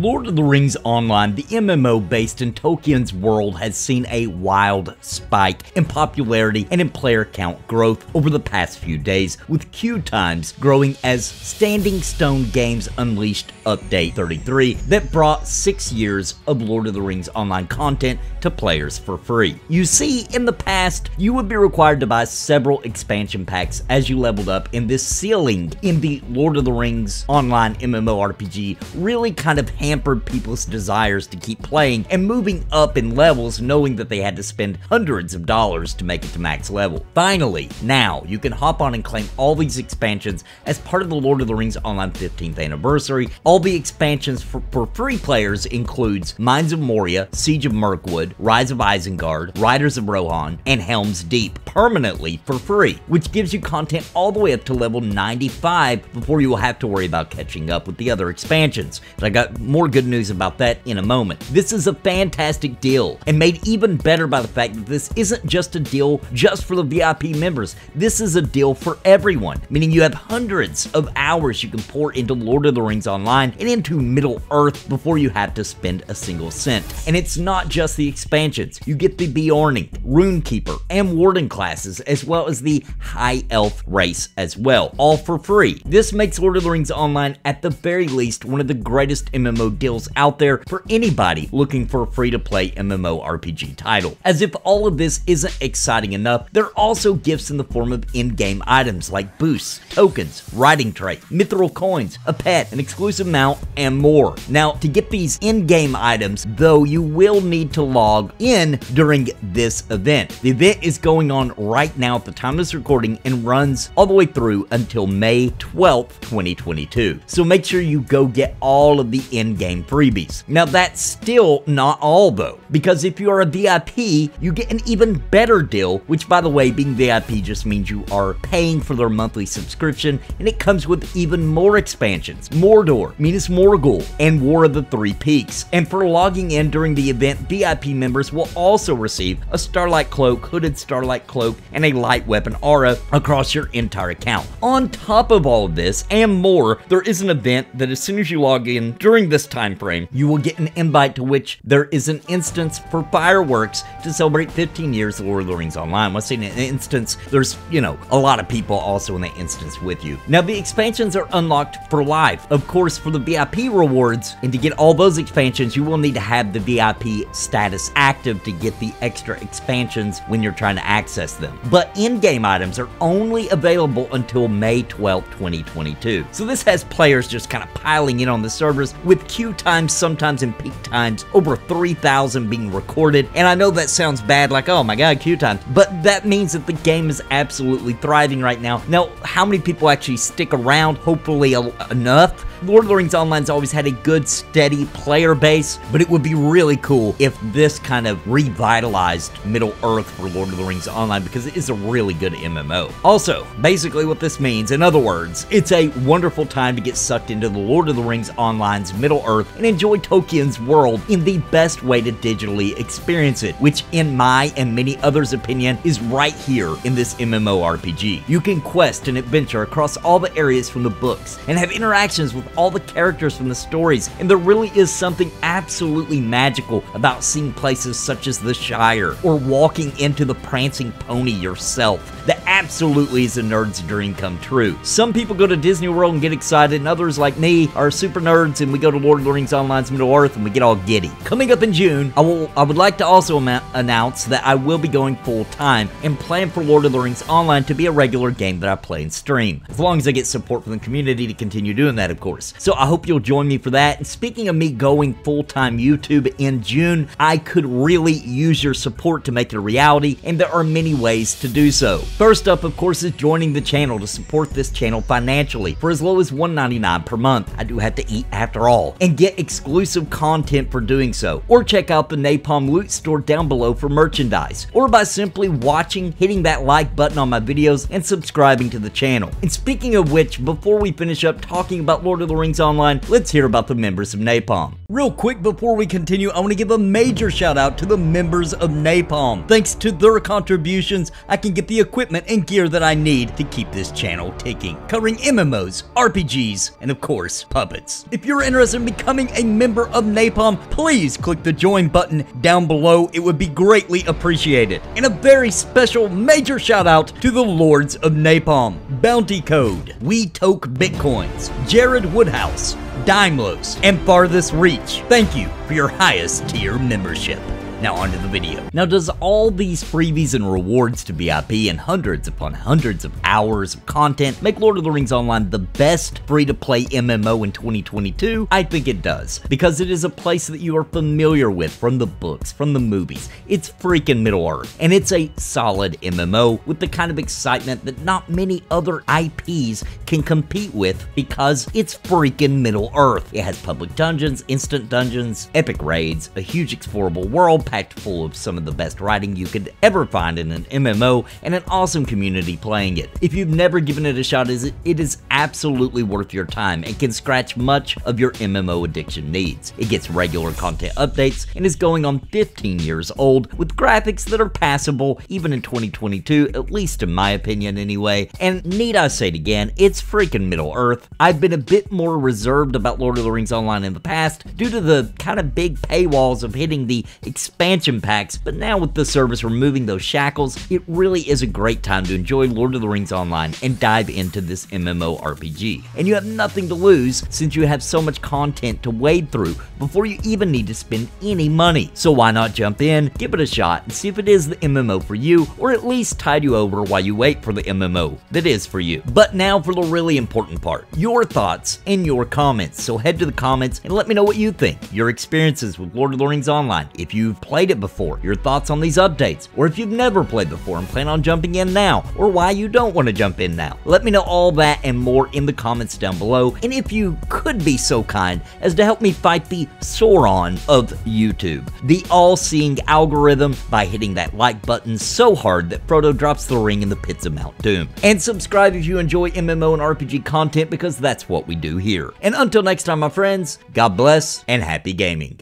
Lord of the Rings Online, the MMO based in Tolkien's world, has seen a wild spike in popularity and in player count growth over the past few days, with queue times growing as Standing Stone Games Unleashed Update 33 that brought six years of Lord of the Rings Online content to players for free. You see, in the past, you would be required to buy several expansion packs as you leveled up, and this ceiling in the Lord of the Rings Online MMORPG really kind of hampered people's desires to keep playing and moving up in levels knowing that they had to spend hundreds of dollars to make it to max level. Finally, now you can hop on and claim all these expansions as part of the Lord of the Rings Online 15th anniversary. All the expansions for, for free players includes Mines of Moria, Siege of Mirkwood, Rise of Isengard, Riders of Rohan, and Helm's Deep permanently for free, which gives you content all the way up to level 95 before you will have to worry about catching up with the other expansions. I got more good news about that in a moment. This is a fantastic deal and made even better by the fact that this isn't just a deal just for the VIP members. This is a deal for everyone, meaning you have hundreds of hours you can pour into Lord of the Rings Online and into Middle Earth before you have to spend a single cent. And it's not just the expansions. You get the Beorning, Runekeeper, and Warden classes, as well as the High Elf race as well, all for free. This makes Lord of the Rings Online at the very least one of the greatest MMO deals out there for anybody looking for a free-to-play MMORPG title. As if all of this isn't exciting enough, there are also gifts in the form of in-game items like boosts, tokens, riding tray, mithril coins, a pet, an exclusive mount, and more. Now, to get these in-game items, though, you will need to log in during this event. The event is going on right now at the time of this recording and runs all the way through until May 12th, 2022. So make sure you go get all of the in-game freebies. Now, that's still not all though, because if you are a VIP, you get an even better deal, which by the way, being VIP just means you are paying for their monthly subscription, and it comes with even more expansions, Mordor, Minas Morgul, and War of the Three Peaks. And for logging in during the event, VIP members will also receive a Starlight Cloak, Hooded Starlight Cloak, and a Light Weapon Aura across your entire account. On top of all of this and more, there is an event that as soon as you log in during this time frame, you will get an invite to which there is an instance for fireworks to celebrate 15 years of Lord of the Rings Online. When I say an instance, there's, you know, a lot of people also in that instance with you. Now, the expansions are unlocked for life. Of course, for the VIP rewards, and to get all those expansions, you will need to have the VIP status active to get the extra expansions when you're trying to access them. But in-game items are only available until May 12, 2022. So this has players just kind of piling in on the servers with queue times sometimes in peak times over 3,000 being recorded. And I know that sounds bad like, oh my god, queue times, but that means that the game is absolutely thriving right now. Now, how many people actually stick around? Hopefully uh, enough Lord of the Rings Online's always had a good, steady player base, but it would be really cool if this kind of revitalized Middle Earth for Lord of the Rings Online because it is a really good MMO. Also, basically what this means, in other words, it's a wonderful time to get sucked into the Lord of the Rings Online's Middle Earth and enjoy Tolkien's world in the best way to digitally experience it, which in my and many others' opinion is right here in this MMORPG. You can quest and adventure across all the areas from the books and have interactions with all the characters from the stories, and there really is something absolutely magical about seeing places such as the Shire or walking into the Prancing Pony yourself. That absolutely is a nerd's dream come true. Some people go to Disney World and get excited, and others, like me, are super nerds and we go to Lord of the Rings Online's Middle Earth and we get all giddy. Coming up in June, I will I would like to also announce that I will be going full time and plan for Lord of the Rings Online to be a regular game that I play and stream, as long as I get support from the community to continue doing that, of course. So I hope you'll join me for that. And speaking of me going full-time YouTube in June, I could really use your support to make it a reality, and there are many ways to do so. First up, of course, is joining the channel to support this channel financially for as low as $1.99 per month. I do have to eat after all, and get exclusive content for doing so. Or check out the Napalm Loot store down below for merchandise, or by simply watching, hitting that like button on my videos, and subscribing to the channel. And speaking of which, before we finish up talking about Lord of the Rings Online, let's hear about the members of Napalm. Real quick before we continue, I want to give a major shout out to the members of Napalm. Thanks to their contributions, I can get the equipment and gear that I need to keep this channel ticking, covering MMOs, RPGs, and of course, puppets. If you're interested in becoming a member of Napalm, please click the join button down below. It would be greatly appreciated. And a very special major shout out to the Lords of Napalm, Bounty Code, We Toke Bitcoins, Jared Woodhouse, Daimlos, and Farthest Reach. Thank you for your highest tier membership. Now onto the video. Now does all these freebies and rewards to VIP and hundreds upon hundreds of hours of content make Lord of the Rings Online the best free-to-play MMO in 2022? I think it does, because it is a place that you are familiar with from the books, from the movies. It's freaking Middle-earth, and it's a solid MMO with the kind of excitement that not many other IPs can compete with because it's freaking Middle-earth. It has public dungeons, instant dungeons, epic raids, a huge explorable world, packed full of some of the best writing you could ever find in an MMO, and an awesome community playing it. If you've never given it a shot, it is absolutely worth your time and can scratch much of your MMO addiction needs. It gets regular content updates and is going on 15 years old with graphics that are passable even in 2022, at least in my opinion anyway. And need I say it again, it's freaking Middle Earth. I've been a bit more reserved about Lord of the Rings Online in the past due to the kind of big paywalls of hitting the expansion packs, but now with the service removing those shackles, it really is a great time to enjoy Lord of the Rings Online and dive into this MMO RPG. And you have nothing to lose since you have so much content to wade through before you even need to spend any money. So why not jump in, give it a shot, and see if it is the MMO for you, or at least tide you over while you wait for the MMO that is for you. But now for the really important part, your thoughts and your comments. So head to the comments and let me know what you think, your experiences with Lord of the Rings Online. If you've played it before, your thoughts on these updates, or if you've never played before and plan on jumping in now, or why you don't want to jump in now. Let me know all that and more in the comments down below, and if you could be so kind as to help me fight the Sauron of YouTube, the all-seeing algorithm by hitting that like button so hard that Frodo drops the ring in the pits of Mount Doom. And subscribe if you enjoy MMO and RPG content because that's what we do here. And until next time, my friends, God bless and happy gaming.